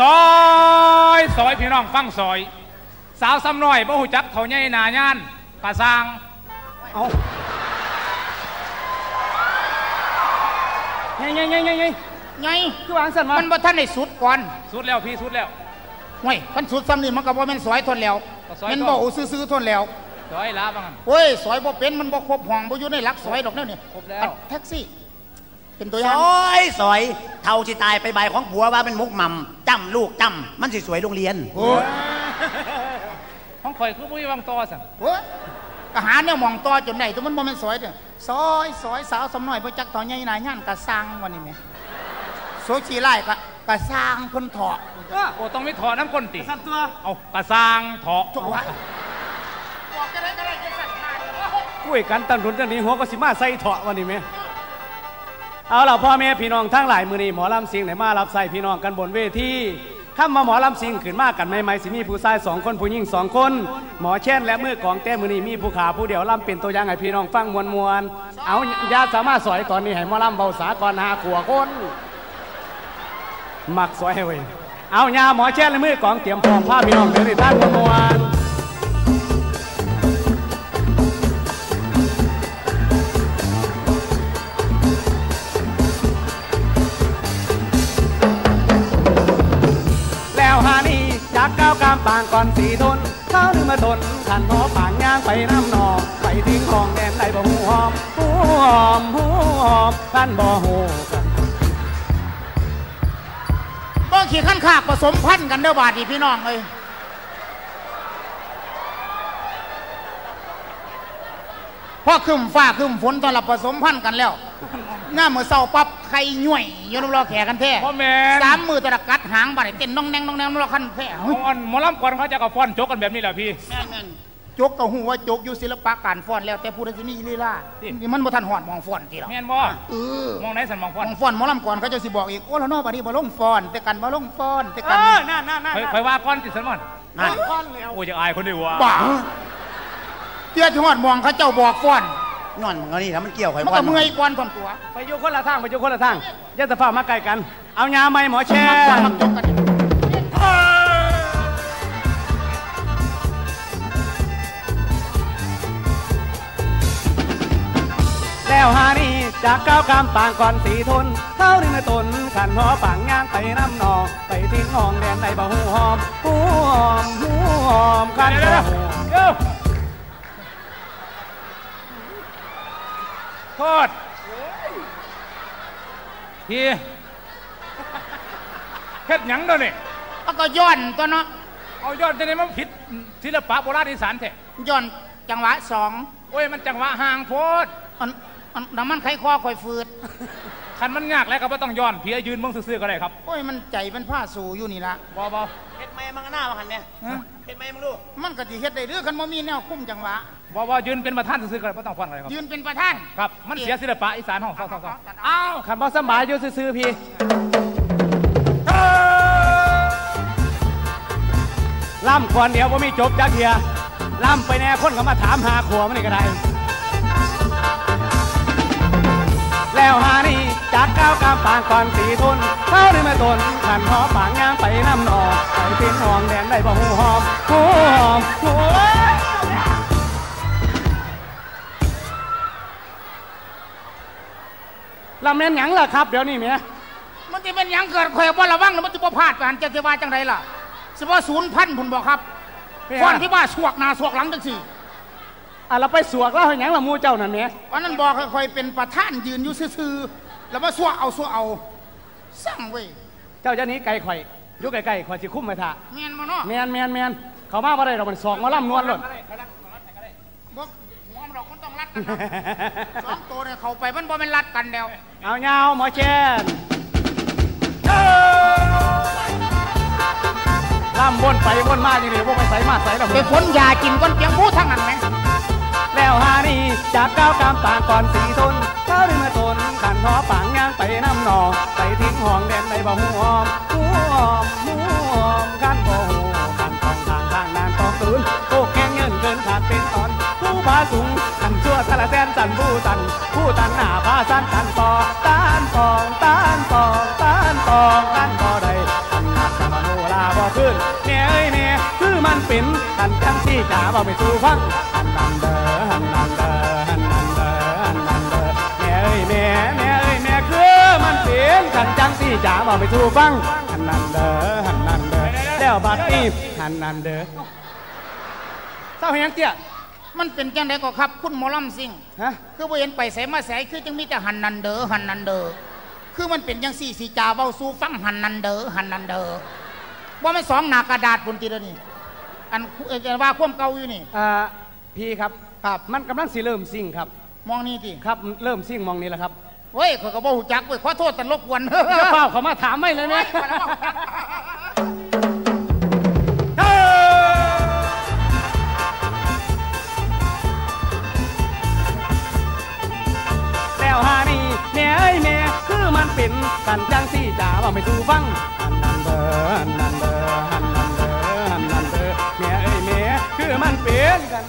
ซอยซอยพี่น้องฟังซอย สาวซ้ำน้อยบ่หูจักเท่าใหญ่หนาย่านกะสร้างเอาไงไงไงไงไงไงคือวางสันวะมันบ่ทันได้สุดก่อนสุดแล้วพี่สุดแล้วห่วยมันสุดซ้ำนี่มันก็บ่แม่นสอยทนแล้วก็ซอยมันต่บ่อเอาซื่อๆทนแล้วซอยลาบ้างโอ้ยสอยบ่เป็นมันบ่ครบห้องบ่อยู่ในหลักสอยดอกแนวนี่ครบแล้วอันแท็กซี่ เป็นตัวอซย่างอยซอย เท่าที่ตายไปใบของผัวว่าเป็นมุกหม่ำจำลูกจำมันสิสวยโรงเรียนโอ้ยของข่อยคือบุ้ยวางต่อสั่นโอ้ยก็หาแนวมองต่อจนได้แตัวมันบ่แม่นสอยเด้อซอยซอยสาวสำน้อยบ่จักต่อใหญ่หนาย่านกะสร้างวันนี้แหมโซชีไล่ก็กะสร้างเพิ่นเถาะโอ้ต้องมีถอน้ำก้นติสันตัวเอากระสร้างเถาะถูกวะบอกจะได้ก็ได้จะสั่นมาคุยกันตั้งทุนตั้งนี้หัวก็สิมาใส่เถาะวันนี้ไหม เอาล่ะพ่อแม่พี่น้องทั้งหลายมือนี้หมอลำสิงไหนมารับใส่พี่น้องกันบนเวทีข้ามาหมอลำสิงขึ้นมากกันใหม่สิมีผู้ชายสองคนผู้หญิงสองคน หมอแช่นและมือกองแต้มือนี้มีผู้ขาผู้เดียวลำเป็นตัวอย่างให้พี่น้องฟังมวลมวลเอาญาสามารถสอยตอนนี้ให้หมอลำเบาสากรหาขัวคนมักสอยให้เว้ยเอาญาหมอแช่นและมือกองเตรียมพร้อมผ้าพี่น้องเดินในท่านมวลมวลากก้าวกามปางก่อนสีทนเข้านึงมาทนขันหอปางย่างไปน้ำนองไปทิ้งของแดนใดบ่หูหอมหูหอมหูหอมท่านบ่หูกันบ่ขี่ขั้นขากผสมพันธุ์กันเด้อบาดนีพี่น้องเอ้ยพ่อขึ้นฟ้าขึ้นฝนตอนรับผสมพันธุ์กันแล้ว หน้ามือเศร้าปั๊บไข่ย่วยอยนรอแขกันแท้พ่อแม่นสามมือตะกัดหางบาดนี้เต้นน้องแนงน้องแนงรอขั้นแท้เอาอันหมอลำก่อนเขาจะกับฟ้อนจกกันแบบนี้แหละพี่จกกับหูว่าจกอยู่ศิลปะการฟ้อนแล้วแต่ผู้ใดสิมีลีลานี่นี่มันบ่ทันหอดมองฟ้อนทีหรอกแม่นบ่เออมองไหนสันมองฟ้อนมองฟ้อนหมอลำก่อนเขาจะสิบอกอีกโอ้แล้วเนอกบัดนี้บ่ลงฟ้อนแต่กันบ่ลงฟ้อนแต่เอกันอน่าน่าน่าข่อยข่อยว่าก้อนติดสันมอนนั่นก้อนแล้วโอ้ยจะอายคนดีวะบ้าเตี้ยที่หอดมองเขาเจ้าบอกฟ้อน นอนมึงเอานี่แล้วมันเกี่ยวไข่มันควัก็นเมื่อยกวนความตัวไปอยู่คนละทางไปอยู่คนละทางอย่าจะฝ่ามาไกลกัน เอายาไหมหมอแช่มักฟ้อนมักจกกันแล้วหานี่จากก้าวกามปางก่อนสีทนเข้านึงมาทนขันหอปางย่างไปน้ำนองไปทิ้งห้องแดนใดบ่หูหอมหูหอมหูหอมกันเดี๋ยว บ่เดี๋ยวหูเดี๋ยวโทษพี่เฮ็ดหยังเด้อนี่แล้วก็ย้อนตัวเนาะเอายอดจะได้มันผิดศิลปะโบราณอีสานแท้ย้อนจังหวะสองโอ้ยมันจังหวะห่างโพดอันอันน้ำมันไข้คอคอยฟืดคันมันยากแล้วก็บ่ต้องย้อนเพียยืนเบิ่งซื่อๆก็ได้ครับโอ้ยมันใจมันผ้าสู่อยู่นี่ละบ่บ่เฮ็ดไม้มังหน้ามาหันเนี่ยฮะเฮ็ดไม้มึงดูมันก็สิเฮ็ดได้หรือคันบ่มีแนวคุ้มจังหวะ บ่บ่ยืนเป็นประธานซื่อๆก็ได้บ่ต้องฟ้อนก็ได้ครับยืนเป็นประธานครับมันเสียศิลปะอีสานห้องเศร้าๆอ้าวขันบ่สำบายอยู่ซื่อๆพี่ล่ำควนเดียวว่ามีจบจักเทียล่ำไปแน่คนก็มาถามหาขัวมันนี่ก็ได้แล้วหานี่จากก้าวกามปางก่อนสีทนเข้านึงมาทนขันหอปางย่างไปน้ำนองไปทิ้งห้องแดนได้บ่หูหอมหูหอมหู ลำเนียนหยังล่ะครับ เดี๋ยวนี้เมียมันสิเป็นหยังเกิดข่อยบ่ระวังแล้วมันสิบ่พลาดไปหันจะสิว่าจังไดล่ะสิว่าศูนย์พันพุ่นบ่ครับฟ้อนที่ว่าสวกหน้าสวกหลังจังซี่อะเราไปสวกแล้วให้หยังละหมูเจ้านั่นเมียวันนั้นบอกค่อยๆเป็นประธานยืนอยู่ซื่อๆแล้วมาสวกเอาสวกเอาสั่งเว้ยเจ้าจะหนี้ไก่ข่อยอยู่ไก่ๆข่อยสิคุ้มไปท่าแม่นบ่เนาะเมียนเมียนเมียนเขามาบ่ได้เรามันสอกมาล่ำนวลหล่น สองตัวเนี่ยเข้าไปมันบ่แม่นรัดกันแล้วเอาเงาหมอแชนล่ำวนไปวนมาอย่างนี้พวกไปใส่มาใส่ละไปมึงพ้นยากินก้อนเปียงผู้ทั้งนั้นแหมแล้วหานี่จากก้าวกามปางก่อนสีทนเข้าได้มาทนขันหอปางย่างไปน้ำหนองไปทิ้งห้องแดนในบ่หูหอมหูหอมหูหอมขันบ่หูขันทองทางทางนานต้องคืนโตกแข่งเงินเกินขาดเป็น ตอนผู้พาสูงขันชั่วสารแสนสันผู้ตันผู้ตันหน้าพาสันตันต่อต้านตองต้านตองต้านตองต้านต่อใดอันหนักสมโนลาบ่ขึ้นแม่เอ้ยแม่คือมันเป็นหันจังสี่จ๋าบอกไปสู่ฟังหันนันเดอหันนันเดอหันนันเดอหันนันเดอแม่เอ้ยแม่แม่เอ้ยแม่คือมันเป็นหันจังสี่จ๋าบอกไปสู่ฟังหันนันเดอหันนันเดอแล้วบัดนี้หันนันเดอเศร้าเฮียงเตี้ย มันเป็นจังไดก็ครับ คุณหมอลำซิงฮะคือบ่เห็นไปใส่มาใส่คือจังมีแต่หันนันเดอหันนันเดอคือมันเป็นจังสี่สีจาเว้าสู่ฟังหันนันเดอหันนันเดอว่ามันสองหน้ากระดาษบนตีแล้วนี่อันเอ่อว่าความเก่าอยู่นี่อ่าพี่ครับครับมันกำลังสิเริ่มซิ่งครับ มองนี่ติครับเริ่มซิ่งมองนี้แล้วครับเฮ้ยข่อยก็บ่ฮู้จักเว้ยขอโทษแต่รบกวนจะเปล่าเขามาถามไม่เลยไห ไม่สู่ฟังหันนันเดอหันนันเดอหันนันเดอหันนันเดอแม่เอ้ยแม่คือมันเป็นกัน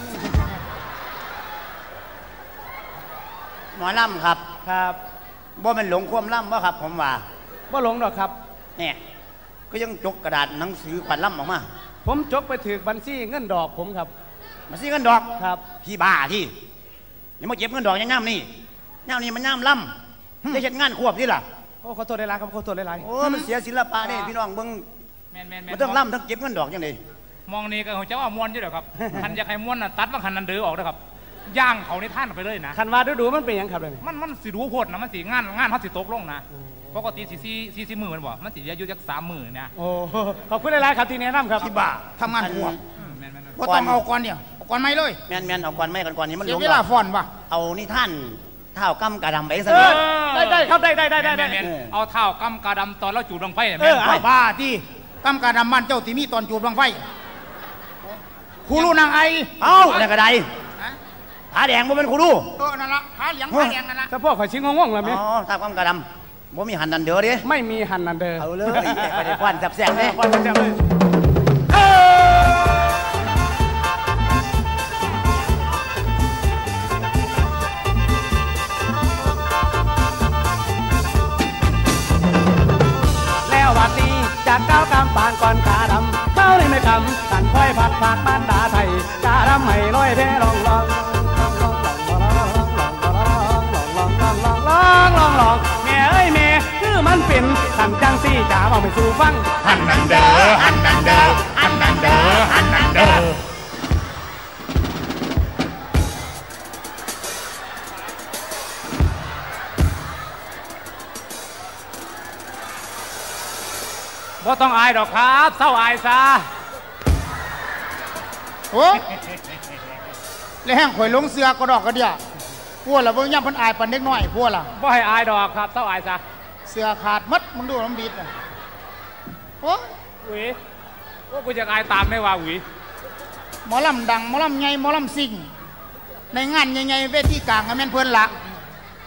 หมอลำครับครับบ่แมันหลงความล่ำว่าครับ ผมว่าบ่หลงดอกครับ เนี่ยก็ยังจกกระดาษหนังสือขวัญล่ำออกมา ผมจกไปถือบัญชีเงินดอกผมครับมาซื้อเงินดอกครับพี่บ้าที่อย่ามาเก็บเงินดอกยังง่ามนี่ง่ามนี่มันง่ามล่ำได้เห็นงานควบนี่ล่ะโอ้ขอโทษได้หลายครับขอโทษได้หลายโอ้มันเสียศิลปะนี่พี่น้องเบิ่งแมนแมนแมมันนต้องล่ำทั้งเก็บเงินดอกยังไงมองนี่ก็เขาจะว่ามวนอยู่เด้อครับคันอยากให้มวนน่ะตัดว่าคันนันเดือออกเด้อครับย่างเขาในท่านไปเลยนะ คันว่าดูดูๆมันเป็นหยังครับเลยมันมันสิรู้โพดนะมันสิงานงานเขาสิตกลงนะปกติสี่สี่สี่สี่หมื่นมันบอกมันสิอายุจักสามหมื่นเนี่ยโอ้ขอบคุณหลายๆครับที่แนะนำครับพี่บ้าทำงานหัวอืมแมนแมนแม่น บ่ต้องเอาก่อนเนี่ยเอาก่อนไม่เลยแม่นแม่นเอาก่อนไม่ก่อนก่อนนี้มันหเดี๋ลยวงเวลาฟ้อนว่ะเอานี่ท่าน เท้ากำกระดำไปซะเอเนออะได้ได้ครับได้ได้ได้ได้แม่นแม่นได้แม่นเอาเท้ากำกาดำตอนเราจูดลงไฟเนี่ยเอแม่นอไอ้บ้าที่กำการดำมันเจ้าที่มีตอนจูบบังไฟครูรู้นางไอเอ้าเนี่ยกระไดฮะผาแดงบ่เป็นครูดูเออนั่นละหาเหลียงหาแดงนั่นละถ้าพ่อข่อยชิงงงๆแล้วไหมอ๋อเท้ากำกระดำบ่มีหันดันเด้อเดิไม่มีหันนันเดอร์เอาเลยไปได้ควันแซ่บๆเลยวันจะเลยแล้ว ค่อยผัดผักมันดาไทยกาดำให้ลอยเพลองลองลองลองลองลองแม่เอ้ยแม่คือมันเป็นขันจังสี่จ๋าบอกไปสู่ฟังหันนันเด้อหันนันเด้อหันนันเด้อหันนันเด้อบ่ต้องอายดอกครับเศร้าอายซะ โอ้แล้วแห้งข่อยลงเสือกระดอกกระเดียพวกละเบิ่งย่ำเพันอายปันเด็กน้อยพวกละบ่ให้อายดอกครับเศร้าอายซะเสือขาดมัดมึงดูน้ำบิดน่ะโอ้หวีว่ากูจะอายตามไม่ว่าหวีหมอลำดังหมอลำใหญ่หมอลำซิ่งในงานใหญ่ๆเวทีกลางก็แม่นเพิ่นละ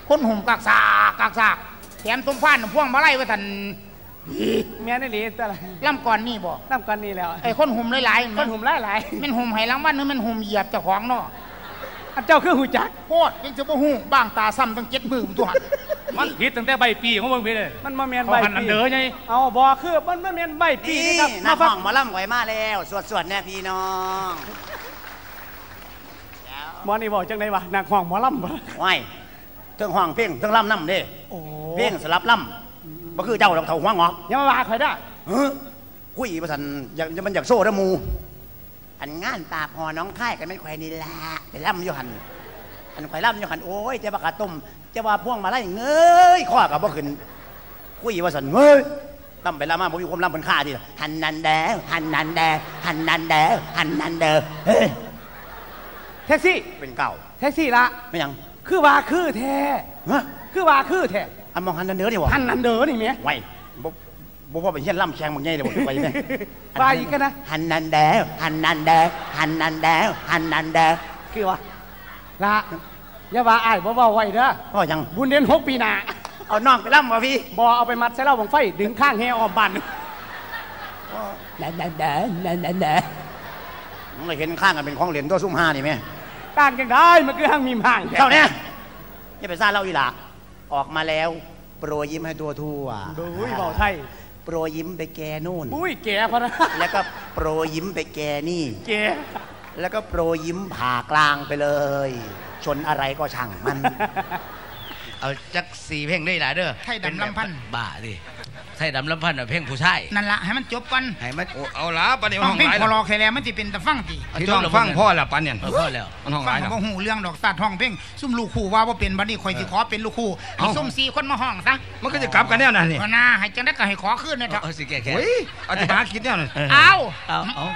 คนหุ่มกากซากกากซากแถมตุ้มฟ้านพ่วงมาไล่ไว้ทันแม่นี่หลีแต่ละล่ำก่อนนี่บ่น้ำกันนี่แล้วไอ้คนหุ่มหลายๆคนหุ่มหลายหลายแมันหุ่มให้รางวัลนึงมันหุ่มเหยียบเจ้าของเนาะๆอันเจ้าคือหูจัก โคตรยังจะบ่ฮู้บ้างตาซ้ำตั้งเจ็ดมือผมตัวหันมันผิดตั้งแต่ใบปีของมึงพี่เลย มันมาแมนเขาใบหันนันปีเด้อไง เอาบอคือมันมาแมนใบปีนี่นี่ครับนัมากฟัห้ง องหมอลำก่อยมาแล้วสวดๆแน่พี่น้องหมอนี่บอกจังไดวะนักห้องหมอลำบ่ว้ายเทิงห้องเพ่งเทิงล่ำน้ำเด้โอ้เพ่งสลับล่ำ บ่คือเจ้าดอกเถ่าหัวงอกอยังมาว่าข่อยได้เฮ้อคุยประสันอยากจะมันอยากโซ่ระมู อันงานปราบหอน้องค่ายกันไม่นแขวนี่ละไปล่ำอยู่หันอันแขวล่ำอยู่หันโอ้ยเจะบักกะต้มเจะว่าพ่วงมาไล่เงยข้อกับบ่ขึ้นคุยว่าสันเงยล่ำไปล่ำมาผมมีความล่ำเป็นข้าทีละหันนันแดหันนันแดหันนันแดหันนันแดเฮ้ยแท็กซี่เป็นเก่าแท็กซี่ละไม่ยังคือว่าคือแท้ฮะคือว่าคือแท้ อันมองหันนันเด้อนี่วะหันนันเด้อนี่แหม่ไว้บ่บ่ว่าไปเฮียนล่ำแข่งบางไงเลยบ่ไปไหมว่าอีกกันนะหันนันแดหันนันแดหันนันแดหันนันแดคือว่าละอย่าว่าอ้ายบ่เว้าไว้เด้อพ่อยังบุญเดือนหกปีหน้าเอาน้องไปล่ำมาพี่บ่เอาไปมัดใส่เหล้าบังไฟดึงข้างแฮออมบ้านนันนันแดนันนันแดไม่เห็นข้างกันเป็นของเหรียญตัวซุ่มห้านี่ไหมต่างกันได้มันคือห้างมีห่างเท่าเนี้ยอย่าไปซ่าเล่าอีหละ ออกมาแล้ว โปรยยิ้มให้ตัวทั่วดูยเว้าไทยโปรยยิ้มไปแกนู่น อุ้ยแก่พะนะแล้วก็โปรยยิ้มไปแกนี่ แก่แล้วก็โปรยยิ้มผ่ากลางไปเลย ชนอะไรก็ช่างมัน เอาจักสี่เพลงได้หลายเด้อไทยดำลำพันธ์บ้าดิ ไทยดำลำพันธ์น่ะเพลงผู้ชายนั่นละให้มันจบกันให้มันโอ้เอาละปานนี้ฟัห้งองเพลงหลายพอรแล้อวแค่แล้วมันจะเป็นตะฟังตีที่ต้องฟังพ่อละปานเนี่ยเออพอแล้วมันห้องหฟัลางยแล้วบ่หูเรื่องดอกสัตว์ห้องเพลงซุ่มลูกคู่ว่าบ่เป็นบัดนี้ข่อยสิขอเป็นลูกคู่ให้เอ้าซุ่มสี่คนมาห้องซะมันก็จะกลับกันแน่น่ะนี่ก็น่าให้จังได้ก็ให้ขอคืนนะเถอะเอาสิแก่แก่โอ้ยอธิบายคิดแน่น่ะเอาเอาเอา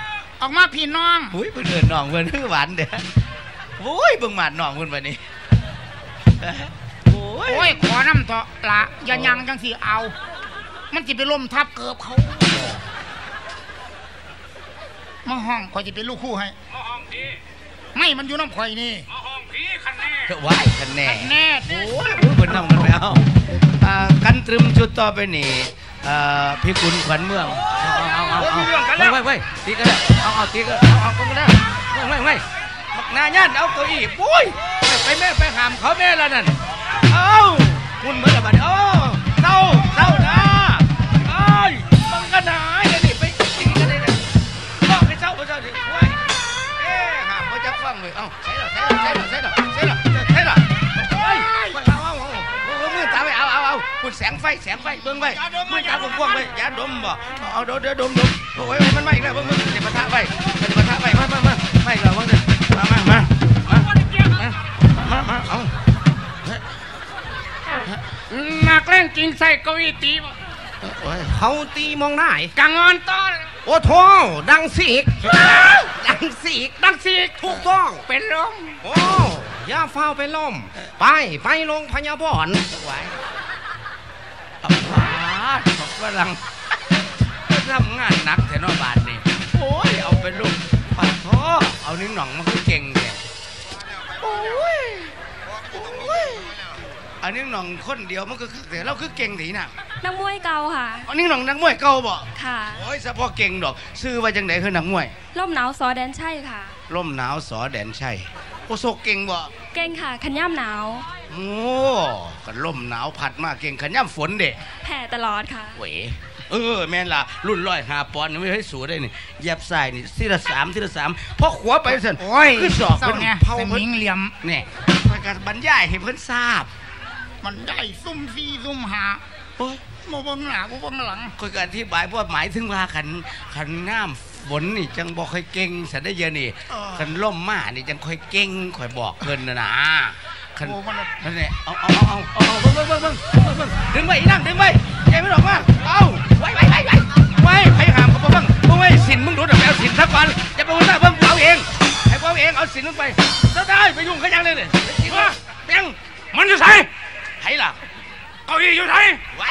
ออกมาพี่น้องอุ้ยเพิ่นเดินน้องเพิ่นคือหวานเด้อโอ้ยเบิ่งหมาดน้องเพิ่นบัดนี้โอ้ยโอ้ยขอน้ำเถอะละอย่ายังจังสิเอา มันสิไปล้มทับเกือบเขามาห้องข่อยสิเป็นลูกคู่ให้มาห้องพีไม่มันอยู่น้ำข่อยนี่มาห้องพีคันแน่เถอะว้ายคันแน่แน่โอ้ยเพิ่นนำกันไปเอาอ่ากันตรึมชุดต่อไปนี่อ่าพี่กุลขวัญเมืองเอาเอาเอาเอาไว้ไว้ตีกันแล้วเอาเอาตีกันเอาเอากันแล้วไว้ไว้ไว้บักหนาย่านเอาเก้าอี้ปุ้ยไปแม่ไปหามเขาแม่แล้วนั่นเอาคุณเมื่อไหร่บัดนี้โอ้เศร้าเศร้านะเอ้ย บังกันหายเลยนี่ไปตีกันเลยนี่ยบอกให้เศร้าบ่เศร้าดิโอ้ยเอ๊ะหามบ่จักฟังเลยเอ้าใช่หรอใช่หรอใช่หรอใช่หรอใช่หรอใช่หรอเฮ้ยเอาเอาเอาเอามือตาไปเอาเอาเอาคุณแสงไฟแสงไฟเบิ่งไว้มือตากว้างไว้อย่าดมบ่เอาเดี๋ยวเดี๋ยวดมดมโอ้ยมันไมาอีกแล้วเบิ่งเบิ่งเดี๋ยวปะทะไว้เดี๋ยวปะทะไว้มามามาไม่อีกแล้วเบิ่งเด้อมามามามามามาเอาหนักเล่นจริงใส่เก้าอี้ตีบ่ เขาตีมองหน้าไอ้กังงอนต้อนโอ้โถดังสีกดังสีกดังสีกถูกต้อง เป็นลมโอ้ย่าเฝ้าไปล่มไปไปโรงพยาบาลไว้เอาบาดของฝรั่งทำงานหนักแถวนอบาทนี่โอ้ยเอาเป็นลูกปัดท้อเอานิ้งหน่องมาคือเก่งเนี่ยโอ้ย อันนิ้งหน่องคนเดียวมันก็คือแต่เราคือเก่งถีน่ะนักมวยเก่าค่ะ อันนิ้งหน่องนักมวยเก่าบ่ค่ะโอ้ยเฉพาะเก่งดอก ซื้อไว้จังไหนคือนักมวยร่มหนาวซอแดนใช่ค่ะร่มหนาวสอแดนชัยโอ้โซเก่งบ่เก่งค่ะขันย่ำหนาวโอ้กันล่มหนาวพัดมาเก่งขันย่ำฝนเด็แผ่ตลอดค่ะเวเออแม่นล่ะรุ่นร้อยหาปอนด์นี่ไม่ให้สูได้นี่เหยับใส่นี่ทีละสามทีละสามพอขวาไปเสร็จโอ้ยคือสอบเศร้าเพิ่นเนี่ยเผาสเพิ่มินงเหลี่ยมเนี่ยไปกันบรรยายให้เพิ่นทราบ มันได้ซุ่มสี่ซุ่มหาโอ้ยโมเบังหน้าบ่เบังหลังคอยก็อธิบายเพราะว่าหมายถึงว่าขันขันน้ำฝนนี่จังบอกค่อยเก่งสันได้เยอะนี่ขันล่มมานี่จังค่อยเก่งค่อยบอกเพิ่นนะนะขันโอ้มันนั่นแหละเอาเอาเอาเอาเอาเบิ่งเบิ่งเบิ่งเบิ่งเบิ่งดึงไว้อีนั่งดึงไว้ใจไม่ออกมาเอาไว้ไว้ไว้ไว้ไว้ให้หามเขาบ่เบิ่งบ่ไว้สินมึงดูดอกไปเอาสินสักวันอย่าไปว่าเบิ่งกูเอาเองให้กูเอาเองเอาสินมึงไปซะได้ไปยุ่งเขายังเลยเนี่ยจริงวะเปียงมันจะใส่ ไผล่ะเก้าอี้อยู่ไหนไว้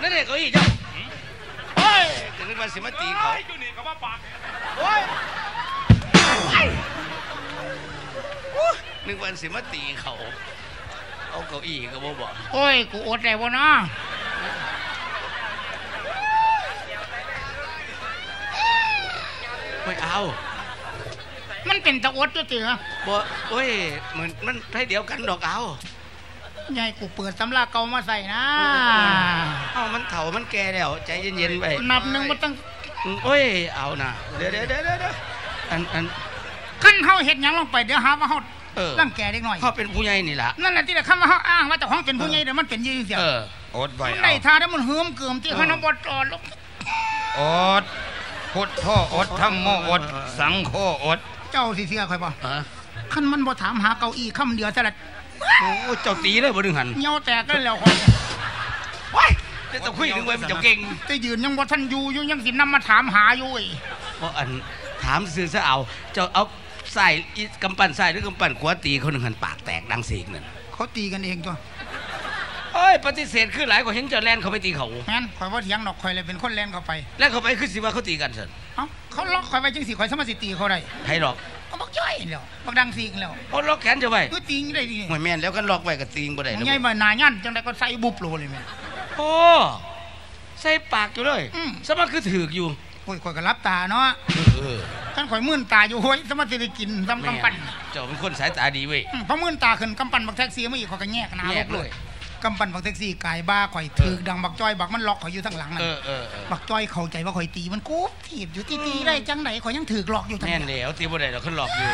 นั่นนี่เก้าอี้เจ้าโอ้ยจะนึกว่าสิมาตีเขาอยู่นี่ก็ว่าปากโอ้ยไอ้โอ้ยนึกว่าสิมาตีเขาเอาเก้าอี้ก็บ่บอกโอ้ยกูอดได้บ่เนาะไม่เอา มันเป็นตะอดตัวเตือบ่โอ้ยเหมือนมันให้เดียวกันดอกเอา ใหญ่กูเปิดตำราเก่ามาใส่นะเอามันเฒ่ามันแก่แล้ว ใจเย็นๆไปนับหนึ่งมาตั้งโอ้ยเอานะเดี๋ยวเดี๋ยวเดี๋ยวเดี๋ยวอันอันขั้นเฮาเฮ็ดหยังลงไปเดี๋ยวหาว่าเฮาเออร่างแก่เด็กหน่อยเขาเป็นผู้ใหญ่นี่ล่ะนั่นแหละที่แต่คำว่าเฮาอ้างว่าเจ้าของเป็นผู้ใหญ่เดี๋ยวมันเป็นยี่เสียเอออดไว้มันเอาได้ท่าแล้วมันเหืมเกิมที่เออคณะบดจอดลงอดพุทโธอดธรรมโมอด สังโฆอด เจ้าสิเสียข่อยบ่ฮะคันมันบ่ถามหาเก้าอี้คำเดียวซะละ โอ้เจ้าตีเลยบ่ดึงหันเหี่ยวแตกกันแล้วข่อยว้ายเดี๋ยวจะคุยถึงไว้มันเจ้าเก่งแต่ยืนยังบ่ทันอยู่อยู่ยังสินำมาถามหาอยู่อีกเพราะอันถามซื้อซะเอา เจ้าเอาใส่อีกำปั้นใส่หรือกำปั้นขวาตีคนหนึ่งหันปากแตกดังเสียงนั่นเขาตีกันเองตัวเอ้ยปฏิเสธคือหลายกว่าเห็นเจ้าแลนเขาไปตีเขาแม่นข่อยบ่เถียงดอกข่อยเลยเป็นคนแล่นเข้าไป แล้วเขาไปคือสิว่าเขาตีกันสิเอ้าเขาล็อกข่อยไว้จังสิข่อยสามารถสิตีเขาได้ไทยหรอก ก็บอกจ้อยแล้วบอกดังสิงแล้วเอาล็อกแขนเจะไว้คือตีงได้ดีหวยแม่นแล้วกันล็อกไว้กับตีงบ่ได้ขแล้อวงใหญ่บ่หนายันจังไดก็ใส่บุบโลเลยแม่โอ้ใส่ปากอยู่เลยอืมสมัครคือถือกอยู่โอ้ยข่อยก็รับตาเนาะเออท่านข่อยมื่นตาอยู่โห้ยสามารถสิได้กินตำแม่กำปั้นเจ้าเป็นคนสายตาดีเว้ยอืมพอมื่นตาขึ้นกำปั้นบักแท็กซี่มาอีกข่อยก็แยกหน้าแยลกบเลเลยย กำปั้นบักแท็กซี่กายบ้าข่อยถือกดังบักจ้อยบักมันล็อกข่อยอยู่ทั้งหลังนั่นเออเออเออบักจ้อยเข้าใจว่าข่อยตีมันกูถีบอยู่ตีตีได้จังไหนข่อยยังถือกหลอกอยู่ทั้งแน่นแล้วตีบ่ได้เราขึ้นหลอกอยู่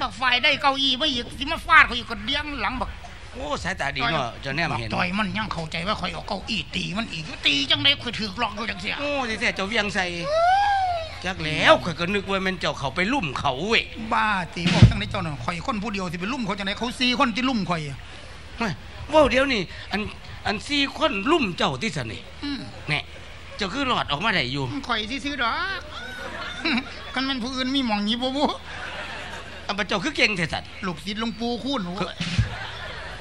บักไฟได้เก้าอี้ไม่อีกสิมาฟาดข่อยอีกก็เดี้ยงหลังบักโอ้สายตาดีเนาะเจะแนมบักเห็นจ้อยมันยังเข้าใจว่าข่อยเอาเก้าอี้ตีมันอีกอยู่ตีจังไหนข่อยถือกหลอกอยู่จังเสียโอ้ที่แท้เจ้าเวียงใส่จักแล้วข่อยก็นึกว่าแมันเจ้าเขาไปลุ่มเขาเว้ยบ้าตีบอกจังไหนเจ้าน่ะข่อยคนผู้เดียวสิไปลุ่มเขาจังไหนเขาสี่คนที่ลุ่มข่อยอะเฮ้ยเว้าเดี๋ยวนี้อันอันซี่คนลุ่มเจ้าที่สนิอืมแน่เจ้าคือหลอดออกมาได้อยู่ข่อยซื้อๆดอกกันมันผู้อื่นมีหมองหยีบ่บ่อันพระเจ้าคือเก่งแท้สัตว์ลูกศิษย์หลวงปู่คูณโอ้ย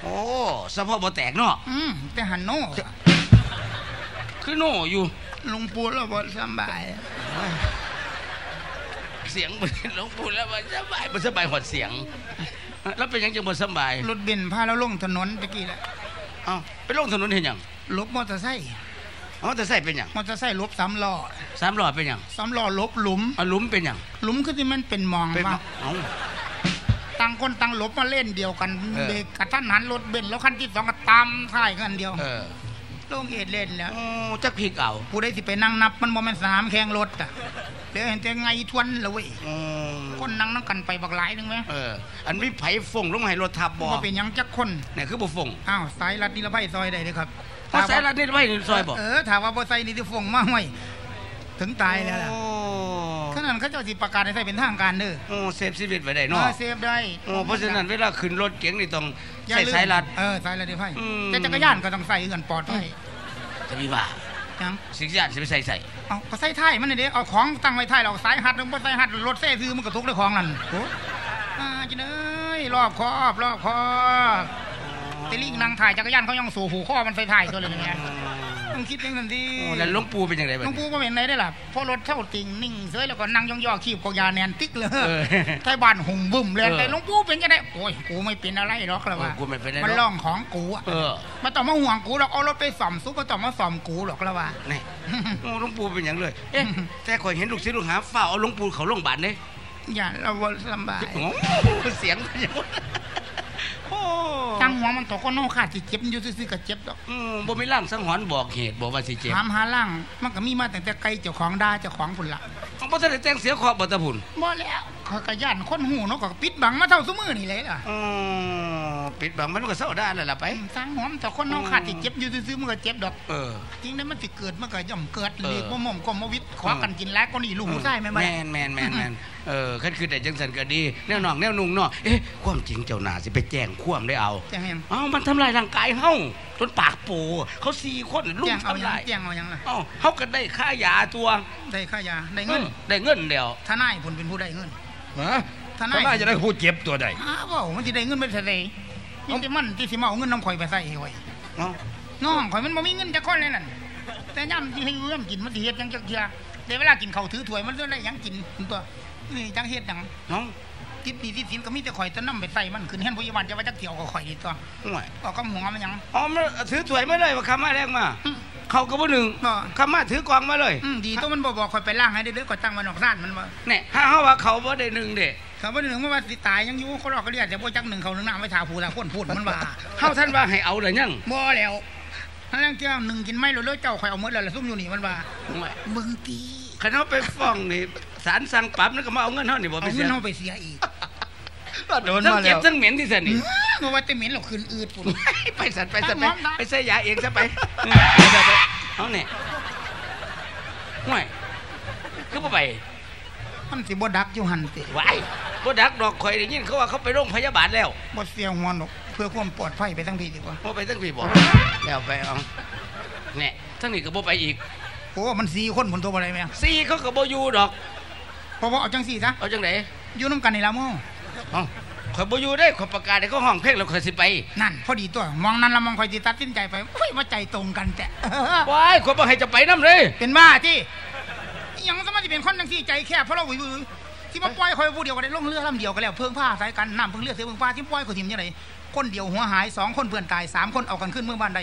โอ้สะโพกบ่แตกเนาะอืมแต่หันโน่คือโน่อยู่หลวงปู่เราบ่สำบายเสียงบ่หลวงปู่แล้วบ่สบายบ่สบายหอดเสียง แล้วเป็นหยังจังบ่สบายรถเบนซ์พาเราลงถนนตะกี้แหละเอ้าไปลงถนนเห็นหยังลบมอเตอร์ไซค์เอ๋อแต่ใส่เป็นหยังมอเตอร์ไซค์ลบสามล้อสามล้อเป็นหยังสามล้อลบหลุมเอาหลุมเป็นหยังหลุมคือที่มันเป็นหมองเป็นว่าเอ้าต่างคนต่างหลบมาเล่นเดียวกันเออเบรกกระทันหันรถเบนซ์แล้วคันที่สองก็ตามท้ายกันเดียวเออลงเอ็ดเล่นแล้วโอ้จักพี่เก่าผู้ใดสิไปนั่งนับมันบ่แม่นสนามแข่งรถอะ เดี๋ยวเห็นแต่ไงทวนละเว้ยอืมคนนั่งนั่งกันไปบักหลายหนึงไหมเอออันมีไผฟงลงมาให้รถทับบ่ว่าเป็นหยังจักคนเนี่ยคือบ่ฟงอ้าวสายรัดนิรภัยซอยใดเลยครับเพราะสายรัดนี่ไว้ในซอยบ่เออถามว่าบ่ใส่นี่ที่ฟงมาห้วยถึงตายแล้วล่ะโอ้ขนาดเขาเจ้าสิประกาศให้ใส่เป็นทางการเด้อโอ้เซฟชีวิตไว้ได้เอเนาะอเซฟได้โอ้เพราะฉะนั้นเวลาขึ้นรถเก๋งนี่ต้องอย่ใส่ลืมสายรัดเออสายรัดนิรภัยอืมแต่จักรยานก็ต้องใส่เงินปลอดภัยจะมีว่ายังสิกยานสิไปใส่ใส่ เอาก็ใส่ท้ายมันนี่เด้เอาของตั้งไว้ท้ายเราสายหัดลงบ่ใส่หัดรถเส้ซื้อมันก็ทุกข์ด้วยของนั่นโอ้อ่าจิเนยรอบคอบรอบคอบแต่ลิงนั่งถ่ายจักรยานเขายังสู่หูข้อมันใส่ท้ายตัวเลยเนี่ย ต้องคิดอย่างนั้นดิโอ้แล้วหลวงปู่เป็นจังไดบัดน้องนี้กูก็เป็นไรได้ล่ะเพราะรถเท่าติงนิ่งเสยแล้วก็นั่งย่องๆขีบกยาแนนติ๊กเลยไทยบ้านหุ่มบึ้มเลยแต่หลวงปู่เป็นจะได้โอ้ยกูไม่เป็นอะไรหรอกแล้วว่ากูไม่เป็นอะไรมันล่องของกูอะมาต้อมาห่วงกูหรอกเอารถไปส่อมซุปมาต้อมาส่อมกูหรอกแล้วว่านี่หลวงปู่เป็นหยังเลยเอ๊ะแต่ข่อยเห็นลูกศิษย์ลูกหาฝ้าเอาหลวงปู่เขาโรงพยาบาลเด้อย่าเราบ่สำบายโอ้เสียงเป็นหยัง ตั้งหัวมันตกก็น้องขาดสิเจ็บอยู่ซื่อๆก็เจ็บดอกอืมบ่มีร่างสังหรณ์บอกเหตุบอกว่าสิเจ็บถามหาล่างมันก็มีมาตั้งแต่ไกลเจ้าของด่าเจ้าของพุ่นละเอาบ่ทันได้แต่งเสียขอบบ่ตะพุ่นบ่แล้ว ขอยกระย่านคนหูเนาะก็ปิดบังมาเท่าซุมือนี่เลยล่ะอ๋อปิดบังมันก็เศร้าด้านแล้วล่ะไป สร้างหัวมันแต่คนน้องขาดสิเจ็บอยู่ซื่อๆมันก็เจ็บดอกเออ จริงได้มันสิเกิดมันก็ย่อมเกิดเออเรียกว่าหม่อมกรมวิทย์ขอกันกินแล้วก็นี่ลูกหูไส้ไหมแมบ่นแมนแมนแมนเออคันคือได้จังสันก็ดีแนวหนองแนวนุ่งเนาะเอ๊ะความจริงเจ้าหน้าสิไปแจ้งความได้เอาแจ้งยังเอ้ามันทำลายร่างกายเฮาจนปากโปเขาสี่คนลุแจ้มงเอาทำยังลายแจ้งเอายังล่ะ เอ้าเฮาก็ได้ค่ายาตัวได้ค่ายาได้เงิน ได้เงินเดียวทนายผลเป็นผู้ได้เงิน ฮะทนาย ทนายจะได้พูดเจ็บตัวใดอ้าวเว้ามันสิได้เงินไปเท่าใดนี่แต่มันที่สิมาเอาเงินน้ำข่อยไปใส่ให้ข่อยเอ้าน้องข่อยมันบ่มีเงินจักคนเลยนั่นแต่ย่ำที่ให้เงินกินมันสิเฮ็ดหยังจักเทื่อเดี๋ยวเวลากินข้าวถือถ้วยมันได้หยังกินตัวนี่จังเฮ็ดหยังเอ้าติดหนี้ติดสินก็มีแต่ข่อยจะนำไปใส่มันขึ้นเฮ็ดพยาบาลจะว่าจักเที่ยวก็ข่อยนี่ตัวห่วยก็กำหัวมันหยังอ๋อมันถือถ้วยมาเลยว่าคำมาแรงมา อืม เขาก็บ่หนึ่งบ่คำมาถือกองมาเลยอืมดีตัวมันบ่บอกข่อยไปล้างให้ได้เด้อข่อยตั้งไว้นอกร้านมันว่าเนี่ยถ้าเฮาว่าเขาบ่ได้หนึ่งเด้คำว่าหนึ่งมันว่าสิตายยังอยู่เขาหลอกก็เรียกแต่บ่จักหนึ่งเขาหนึ่งน้ำไว้ทาผู้ทาคนพูดมันว่าเฮาท่านว่าให้เอาได้ยังบ่แล้วนั่นเรื่องเจ้าหนึ่งกินไม่รู้เรื่องเจ้าข่อยเอาหมดแล้วล่ะซุ่มอยู่นี่มันว่าห่วยมึงตีคันเฮาไปฟ้องนี่ศาลสั่งปรับนั่นก็มาเอาเงินเฮานี่บ่เอาไปเงิเสียนเฮาไปเสียอีกโดนทั้งมาเจ็แล้บวทั้งเหม็นที่สันนี่ เพราะว่าแต่เหม็นเราคืนอืดปุ่นไปสันไปสันไปน้ำน้ำไปใส่ยาเองซะไปอืมไปซะไปเอาเนี่ยห่วยคือบ่ไปมันสิบ่ดักอยู่หันติไหวบ่ดักดอกข่อยได้ยินเขาว่าเขาไปโรงพยาบาลแล้วบ่เสียหัวหนกเพื่อความปลอดภัยไปทั้งทีดีกว่าบ่ไปทั้งพี่บอกแล้วไปเอาเนี่ยทั้งนี้ก็บ่ไปอีกโอ้มันสี่คนผลตัวอะไรแม่งซี่เขาก็บ่อยู่ดอกเพราะว่าเอาจังสี่ซะเอาจังได๋อยู่น้ำกันนี่ละหมู่เอ้า ข่อยบ่อยู่ได้ข่อยประกาศให้เขาห้องเพลงแล้วข่อยสิไปนั่นพอดีตัวมองนั้นละมองคอยสิตัดสินใจไปอุ้ยว่าใจตรงกันแต่ว้ายข่อยบ่ให้จะไปนํเลย เป็นบ้าที่อิหยังสมาธิเป็นคนจังสี่ใจแคบเพราะเราวิวที่มาปล่อยคอยผู้เดียวก็ได้ลงเรือลำเดียวก็แล้วเพิ่งผ้าสายกันน้ำเพิ่งเลือดเสือเพิ่งผ้าที่ปล่อยเขาทีมยังไงคนเดียวหัวหายสองคนเพื่อนตายสามคนเอากันขึ้นเมืองบ้านใด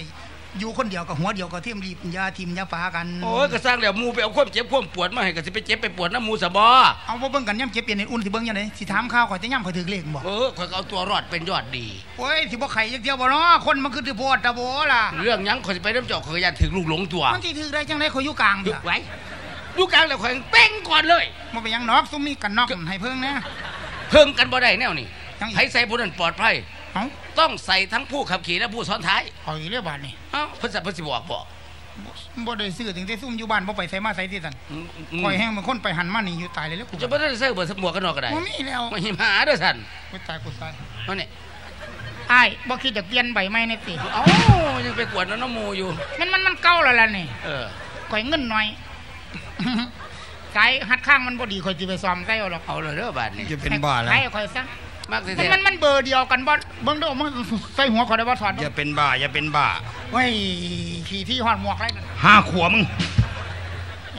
อยู่คนเดียวกับหัวเดียวกับเทียมรีบอยาทีมอยาฟ้ากันโอ้ยก็สร้างแล้วหมูไปเอาความเจ็บความปวดมาให้ก็สิไปเจ็บไปปวดน้ำหมูสะบอเอาบ่เบิ่งกันย่ำเจ็บเปลี่ยนในอุ่นสิเบิ่งยังไงสิถามข้าวข่อยจะย่ำข่อยถือเลขบ่เออข่อยก็เอาตัวรอดเป็นยอดดีโอ้ยสิบ่ไข่จักเดียวบ่เนาะคนมันคือสิโพดตะโบล่ะเรื่องหยังข่อยสิไปน้ำเจาะข่อยก็อยากถึงลูกหลงตัวมันสิถือได้จังได๋ข่อยอยู่กลางหยุเถดอะไว้ลูกกลางแล้วข่อยเป้งก่อนเลยบ่เป็นหยังนอกซุมมีกันนอกให้เพิ่งนะเพิ่งกันบ่ได้แนวนี่จังอีกให้ใส่ผู้นั้นปลอดภัยเอ้า ต้องใส่ทั้งผู้ขับขี่และผู้ซ้อนท้ายข่อยเรียกบาดนี่เอ้าเพิ่นสิเพิ่นสิบอกบอกบ่ได้ซื้อถึงได้ซุ่มอยู่บ้านบ่ไปใส่มาใส่ที่สั่นอืมอืมข่อยแห้งมันคนไปหันมานี่อยู่ตายเลยแล้วกูจะบ่ได้ใส่เบอร์สมวกกันนอกก็ได้บ่มีแล้วมาหิมหาเด้อท่านกูตายกูตายนั่นนี่อ้ายบ่คิดจะเปลี่ยนใบไม้ในติเอ้ายังไปกวดน้ำหมูอยู่ มันมันมันเก่าแล้วล่ะนี่เออข่อยเงินหน่อยสายหัดข้างมันบ่ดีข่อยสิไปซ่อมใส่เอาหรอกเอาเลยเด้อบาดนี้จะเป็นบ้าแล้วให้ข่อยซะ มากสิมันแท้มันมันเบอร์เดียวกันบ่เบิ่งเด้อมันใส่หัวข่อยได้บ่ถอดอย่าเป็นบ้าอย่าเป็นบ้าเฮ้ยขี่ที่ฮอดหมวกไรนั่นห้าขวบมึง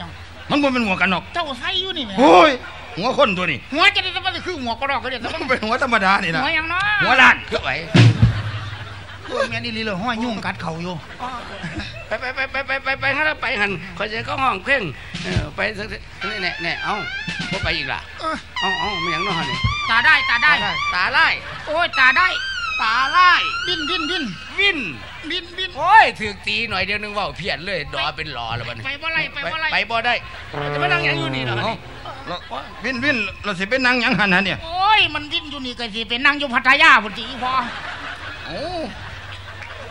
ยังมันบ่เป็นหัวกันหรอก เจ้าใส่อยู่นี่แหมโอ้ยหัวคนตัวนี้ หัวจะได้ว่าคือหัวกระรอกก็ได้แต่มัมันนเป็นหัวธรรมดานี่นะหัวหยังเนาะหัวล้านเพื่อไว้โอ้ยแม่นอี่ลีเลยหัวยุ่งกัดเข่าอยู่ ไปไปไปไปไปไปไปหันไปหันข่อยจะเข้าห้องเพ่งเออไปสักนี่แน่แน่เอ้าบ่ไปอีกล่ะเออเอ้าเอ้าไม่หยังเนาะนี่ตาได้ตาได้ตาไล่โอ้ยตาได้ตาไล่ดิ้นดิ้นดิ้นวินดิ้นดิ้นโอ้ยถือตีหน่อยเดียวนึงเว่าเพี้ยนเลยดอเป็นหลอแล้วบันี้ไปบ่ไรไปบ่ไรไปบ่ได้จะมานั่งยังอยู่นี่เนาะเอ้าแล้ววินวินเราสิเป็นนางยังหันฮะเนี่ยโอ้ยมันดิ้นอยู่นี่ก็สิเป็นนั่งอยู่พัทยาพุ่นติพอโอ้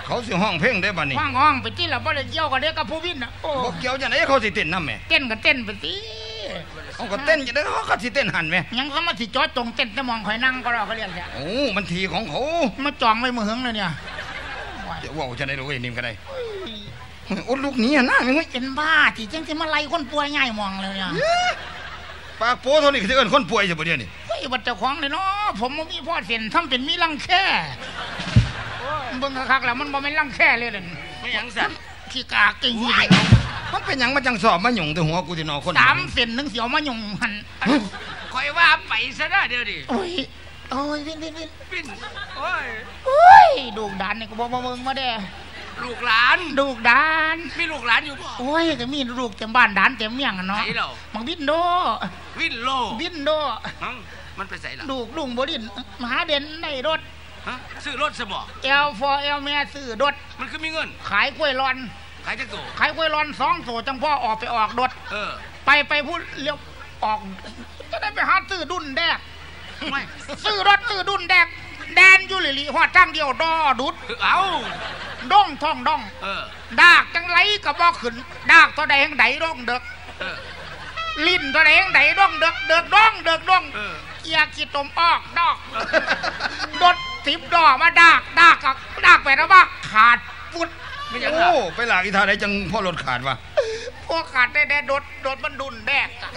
เขาสิห้องเพลงได้บัดนี้ว่างห้องไปที่ละบ่ได้เกี่ยวกับเด็กกับผู้วินน่ะโอ้บ่เกี่ยวจังไดเขาสิเต้นนำแหม่เต้นก็เต้นไปสิเขาก็เต้นจังไดเขาก็สิเต้นหันแหม่ยังเขามาสิจอดตรงเต้นแต่มองข่อยนั่งก็รอเขาเรียนแท้โอ้มันทีของเขามาจองไว้มือหึงเลยเนี่ยจะเว้าจังได๋รู้ไอ้นิ่มก็ได้โอ้ลูกหนี้น่ะมึงเว้ยเป็นบ้าที่จังสิมาไล่คนป่วยง่ายมองเลยเนี่ยปากโป้เท่านี้คือสิเอิ้นคนป่วยซะบ่เดี๋ยวนี้เฮ้ยบัดเจ้าของเลยเนาะผมบ่มีพ่อเสียนทำเป็นมีรังแค่ เบิ่งคักๆแล้วมันบ่แม่นรังแค่เลยเด่นไม่หยังสั่นขี้กากจริงมันเป็นหยังมาจังสอบมาหยุ่งแต่หัวกูสิเนอคนสามเส้นหนึงเสียวมายุ่งหันข่อยว่าไปซะได้เดี๋ยวดิโอ้ยโอ้ยวินวินวินวินโอ้ยโอ้ยดูกดานนี่ก็บ่มาเบิ่งมาเด้ลูกหลานดูกดานมีลูกหลานอยู่บ่โอ้ยก็มีลูกเต็มบ้านดานเต็มเมียงอะเนาะไหนเหรอมังบินโด วินโลบินโดมั้งมันไปใส่ละลูกลุงบ่ดินมหาเด่นได้รถ ฮะซื้อรถสบอเอลฟอเอลแม่ซื้อรถมันคือมีเงิน ขายกล้วยร้อน ขายจักโตขายกล้วยร้อนสองโสจังพ่อออกไปออกรถเออ ไปไปพูดเลี้ยวออก จะได้ไปหาซื้อดุนแดกไม่ซื้อรถซื้อดุนแดกแดนอยู่หลิลิหัวจ้างเดียวดอดุดเอาด้องท่องด้องเออดากจังไรก็บอกขึ้นดากตัวใดแห่งใดด้องเด็กเออลิ้นตัวใดแห่งใดด้องเด็กเด็กด้องเด็กด้องเอออยากกินตมออกดอกดด สิบดอกมาดากดากกับดากไปแล้วว่าขาดฟุดไม่หยังโอ้ล่ะไปหลากอีท่าไหนจังพ่อรถขาดวะพวกขาดได้แดดดดดดมันดุนแดกอะ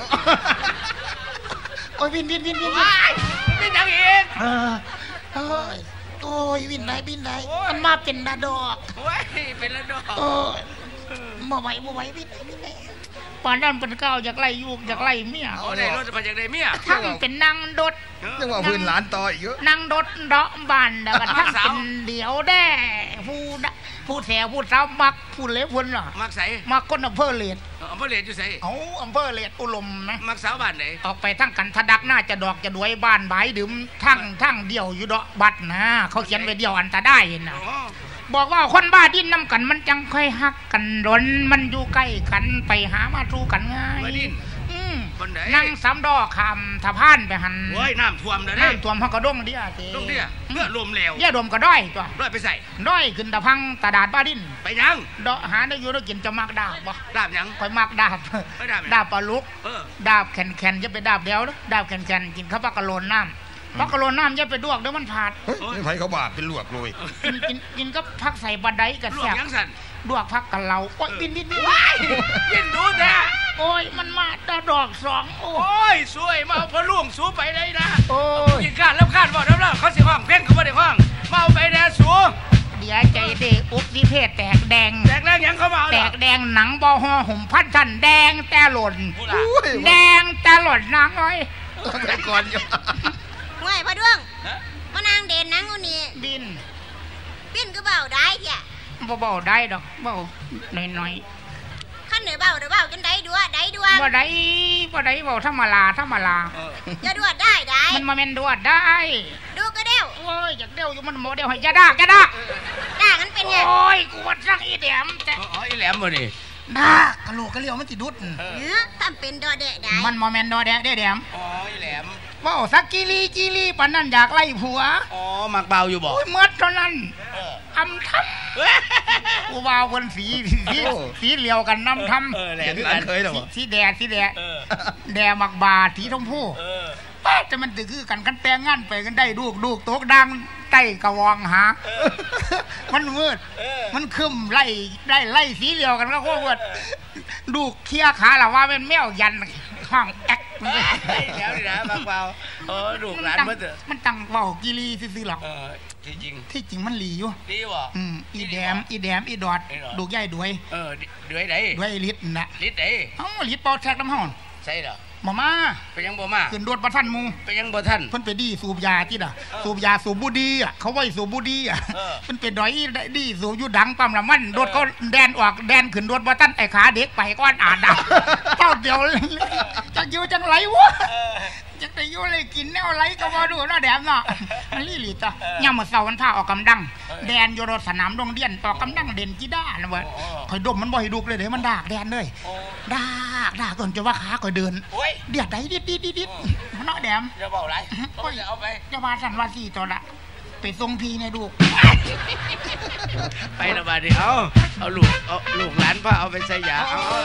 โอ้ยวินวินวินวินวินว้ายไม่หยังอีกเออโอ้ยโอ้ยวินไหนวินไหนมันมาเป็นดาดอกโอ้ยเป็นแล้วดอกโอ้ยบ่ไหวบ่ไหววินไหนวินไหน ปานนั้นเป็นเก้าอยากไล่ยูกอยากไล่เมียเอาได้รถจะไปจากได้เมียทั้งเป็นนางดดนึกว่าพื้นหลานต่ออีกเยอะนางดดเดาะบานแล้วก็ทั้งเป็นเดียวแด้ผู้ดะผู้แถวผู้สาวมักผู้เล็บพุ่นเหรอมักใส่มักคนอำเภอเลดอำเภอเหรียญอยู่ใส่เอาอำเภอเลดอุลมนะมักสาวบ้านไหนออกไปทั้งกันทะดักหน้าจะดอกจะดวยบ้านบายดื่มทั้งทั้งเดียวอยู่ดอกบัดนะเขาเขียนไว้เดียวอันตะได้นะอ๋อ บอกว่าคนบ้าดิ้นน้ำกัน มันจังค่อยฮักกันรนมันอยู่ใกล้กันไปหามาสู้กันง่ายมาดินอืมคนไหนนั่งสามดอกคำทะพานไปหันโอ้ยน้ำท่วมเลยเด้น้ำท่วมเขาก็ด้งเดียสิลูกเดียเลือดลมแล้วแย่ดมก็ด้อยจ้ะร้อยไปใส่ด้อยขึ้นตะพังตะดาดบ้าดิ้นไปยังดอกหาได้อยู่แล้วกินจะมักดาบบ่ดาบยังคอยมักดาบไปดาบยังดาบปลาลุกเออดาบแข็งแข็งจะไปดาบเดียวนะดาบแข็งแข็งกินข้าวปลากระโลนน้ำ ปลากระโลนน้ำจะไปดวกเดี๋ยวมันผาดเฮ้ยนี่ไผเขาบาปเป็นลวกเลยกินกินกินก็พักใส่บะไดกับลวแซ่กบยังสั่นดวกพักกับเราโอ้ยบินบินบินว้ายยินดูแท้โอ้ยมันมาตาดอกสองโอ้โอ้ยสวยมาเอาพอล่วงสูไปเลยนะโอ้ยยิงการแล้วการบอกแล้วแล้วเขาสิห้องเพ่งเขาไม่ได้ห้องมาเอาไปแน่สูเดี๋ยวใจเด็กอุกนิเทศแตกแดงแตกแรงยังเขามาเอาแตเหรอกแดงหนังบอหอหุ่มพันชันแดงแต่หล่นพูดล่ะแดงแต่หล่นนางน้อยไปก่อนอยู่ ง่ายพ่อดวงมานางเด่นนังคนนี้บินปิ้นก็เบาได้เถี่ยบ่เบาได้ดอกเบาหน่อยขั้นไหนเบาเดี๋ยวเบาจนได้ดัวได้ดัวๆบ่ได้บ่ได้เบาธรรมดาธรรมดาจะดัวได้ได้มันมาแม่นดวดได้ดูก็เดียวโอ้ยอยากเดียวอยู่มันโมเดลให้อยาดากอยาดากด่างั้นเป็นไงโอ้ยกูว่าสักอีแดมแต่อ๋อไอ้แหลมบ่นี่ดากะโหลกกะเลียวมันสิดุดเออทำเป็นดอเดะได้มันโมเมนดอแดะได้แดมอ๋อไอ้แหลม เว้าสักกิลีกิลีปานนั้นอยากไล่ผัว อ๋อมักเบาอยู่บ่โอ้ยหมดเท่านั้นอำทำกูว่าเพิ่นสีสีสีเหลียวกันน้ำทำเออแหลมอันเคยเหรอสีบ่สีแดดสีแดดเออแดดมักบาสีชมพูเออป้าแต่มันถือคือกันกันแต่งงานไปกันได้ลูกลูกตกดังใต้กระวองหา มันมืด มันคึมไล่ไล่ไล่สีเหลียวกันก็โคตรมืดลูกเคลียร์ขาละว่าเป็นแมวยันห้องแอ๊กมันก็ไอ้ แหลมนี่นะมักเบาเออลูกหลานตั้งเบิ่เถอะมันตั้งเบากิลีซื่อๆหรอกเออจริงที่จริงมันหลีอยู่ๆดีบ่อืมอีแดมอีแดมอีดอดอีดอดดูใหญ่ด้วยเออด้วยไดด้วยลิตรน่ะลิดไดเอ้าลิตรเป่าแท็กน้ำห้อนใช่เหรอ มามาไปยังบ่มาขึ้นรถประทันหมูไปยังบ่ทันเพิ่นไปดีสูบยาที่น่ะสูบยาสูบบุดีอะเขาไว้สูบบุดีอะเออเพิ่นไปดอยดีสูบอยู่ดังปั๊มละมันรถเขาแดนออกแดนขึ้นรถบ่ทันไอ้ขาเด็กไปก้อนอาดดับเจ้าเดียวเลยจักอยู่จังไรวะ จักได้อยู่เลยกินแนวไรก็บ่ดูเนาะแดมเนาะมันลี่หลีจ้ะยามมื้อเช้าวันพาออกกำลัง แดนอยู่รถสนามโรงเรียนออกกำลังเด่นกีฬานะเว้ยข่อยดมมันบ่ให้ดุกเลยเด้มันดากแดนเลยดากดากจนจะว่าขาข่อยเดินโอ้ยเดียดไดดิดดิดดิดดิดเนาะแดมอย่าเบาหลายโอ้ยเอาไปจะมาสั่นว่าสี่ตัวละไปทรงพีในดูก ไปละบาดนี้เอาเอาลูกเอาลูกหลานพาเอาไปใส่ยาเอาเอา